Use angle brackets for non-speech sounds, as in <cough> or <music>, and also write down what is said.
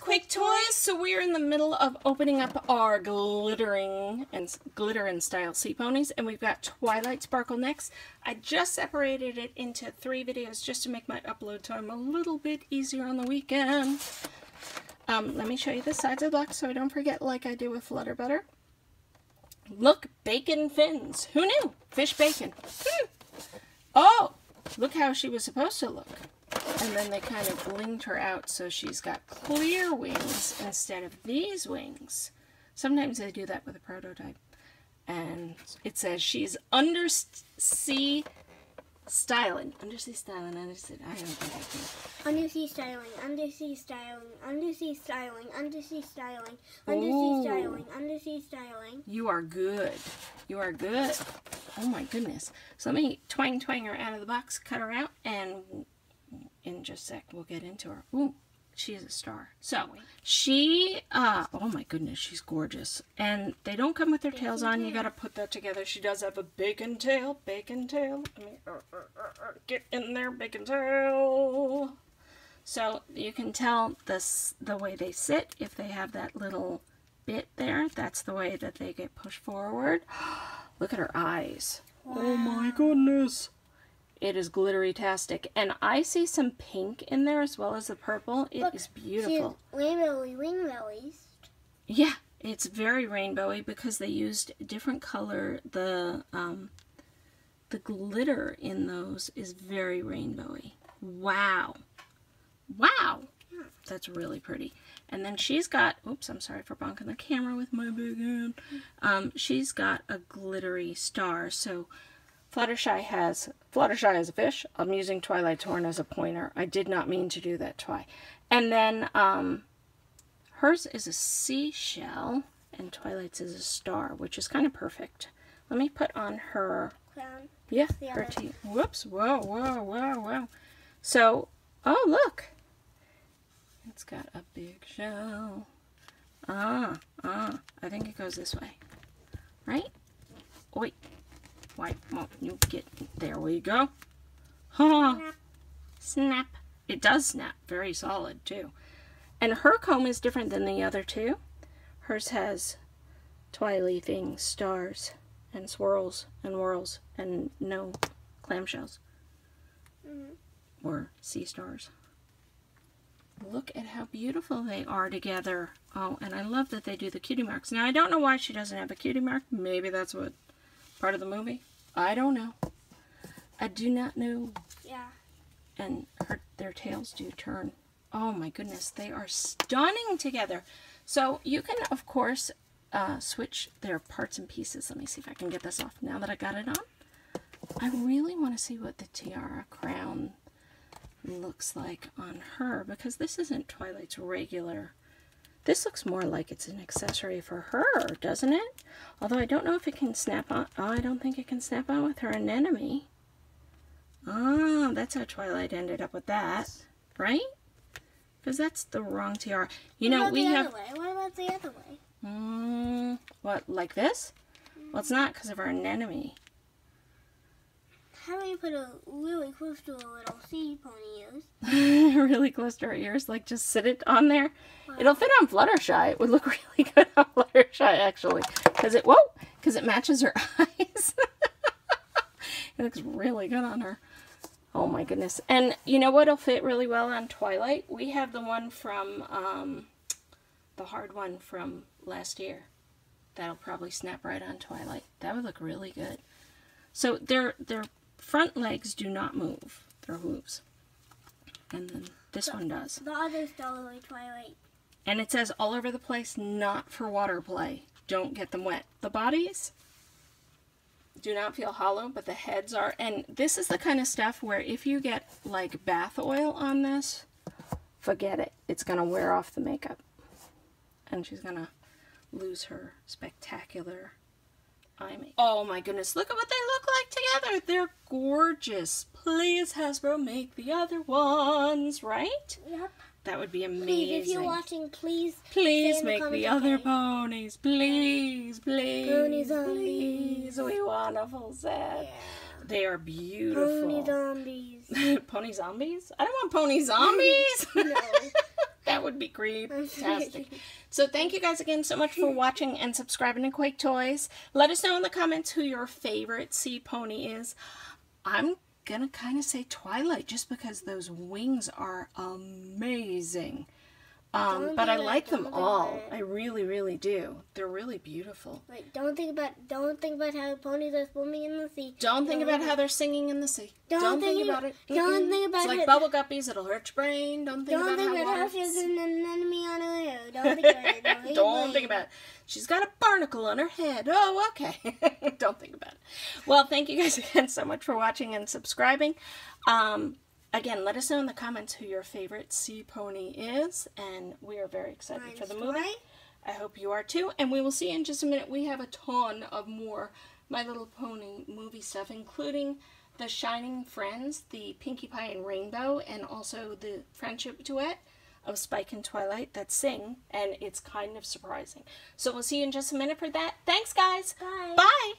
Quake Toys. So we're in the middle of opening up our glittering and glitter and style sea ponies, and we've got Twilight Sparkle next. I just separated it into three videos just to make my upload time a little bit easier on the weekend. Um, let me show you the sides of the box so I don't forget like I do with Flutter Butter. Look, bacon fins. Who knew? Fish bacon. Hmm. Oh, look how she was supposed to look. And then they kind of blinged her out so she's got clear wings instead of these wings. Sometimes they do that with a prototype. And it says she's undersea styling. Undersea styling, undersea, I don't think I can. Undersea styling, undersea styling, undersea styling, undersea styling, undersea styling, undersea styling. You are good. You are good. Oh my goodness. So let me twang twang her out of the box, cut her out, and just a sec we'll get into her. Ooh, she is a star. So she, uh, oh my goodness, she's gorgeous. And they don't come with their bacon tails on. Tail. You got to put that together. She does have a bacon tail, bacon tail. I mean, uh, uh, uh, get in there, bacon tail. So you can tell this the way they sit. If they have that little bit there, that's the way that they get pushed forward. <gasps> Look at her eyes. Wow. Oh my goodness. It is glittery-tastic. And I see some pink in there as well as the purple. It Look, is beautiful. Rainbowy, rainbowy. Yeah, it's very rainbowy because they used different color. The um, the glitter in those is very rainbowy. Wow. Wow. That's really pretty. And then she's got, oops, I'm sorry for bonking the camera with my big hand. Um, she's got a glittery star. So Fluttershy has, Fluttershy has a fish. I'm using Twilight's horn as a pointer. I did not mean to do that, Twi. And then um, hers is a seashell, and Twilight's is a star, which is kind of perfect. Let me put on her... Crown. Yeah, her teeth. Whoops, whoa, whoa, whoa, whoa. So, oh, look. It's got a big shell. Ah, ah, I think it goes this way. Right? Why won't you get... There we go. Huh. Snap. snap. It does snap. Very solid, too. And her comb is different than the other two. Hers has twily things, stars, and swirls, and whirls, and no clamshells. Mm -hmm. Or sea stars. Look at how beautiful they are together. Oh, and I love that they do the cutie marks. Now, I don't know why she doesn't have a cutie mark. Maybe that's what part of the movie. I don't know. I do not know. Yeah. And her, their tails do turn. Oh my goodness, they are stunning together. So you can, of course, uh, switch their parts and pieces. Let me see if I can get this off now that I got it on. I really want to see what the tiara crown looks like on her because this isn't Twilight's regular this looks more like it's an accessory for her, doesn't it? Although I don't know if it can snap on. Oh, I don't think it can snap on with her anemone. Oh, that's how Twilight ended up with that, right? Because that's the wrong tiara. You know, we have... Way? What about the other way? Mm, what, like this? Well, it's not because of our anemone. How do you put it really close to a little sea pony ears? <laughs> really close to her ears? Like just sit it on there? Wow. It'll fit on Fluttershy. It would look <laughs> really good on Fluttershy actually. Because it, whoa, because it matches her <laughs> eyes. it looks really good on her. Oh my goodness. And you know what'll fit really well on Twilight? We have the one from, um, the hard one from last year. That'll probably snap right on Twilight. That would look really good. So they're they're front legs do not move. They're hooves. And then this the, one does. The other's Dolly Twilight. And it says all over the place, not for water play. Don't get them wet. The bodies do not feel hollow, but the heads are. And this is the kind of stuff where if you get like bath oil on this, forget it. It's going to wear off the makeup. And she's going to lose her spectacular Oh my goodness, look at what they look like together. They're gorgeous. Please, Hasbro, make the other ones, right? Yep. That would be amazing. Please, if you're watching, please Please make the, the other ponies. Please, please. Pony zombies. Please, we want a full set. Yeah. They are beautiful. Pony zombies. <laughs> pony zombies? I don't want pony zombies. <laughs> no. That would would be fantastic. <laughs> so thank you guys again so much for watching and subscribing to Quake Toys. Let us know in the comments who your favorite sea pony is. I'm gonna kind of say Twilight just because those wings are amazing. Um, but I like them all. I really, really do. They're really beautiful. Like, don't think about don't think about how the ponies are swimming in the sea. Don't think Don't about how they're singing in the sea. Don't Don't, think, think about it. don't Mm-mm. think about It's like it. bubble guppies. It'll hurt your brain. Don't think Don't about think how about how she's an enemy on her hair. <laughs> Don't think about it. Don't, Don't think about it. She's got a barnacle on her head. Oh, okay. <laughs> Don't think about it. Well, thank you guys <laughs> again so much for watching and subscribing. Um, again, let us know in the comments who your favorite sea pony is, and we are very excited for the movie. I hope you are too, and we will see you in just a minute. We have a ton of more My Little Pony movie stuff, including the Shining Friends, the Pinkie Pie and Rainbow, and also the friendship duet of Spike and Twilight that sing, and it's kind of surprising. So we'll see you in just a minute for that. Thanks, guys. Bye. Bye.